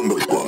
number one.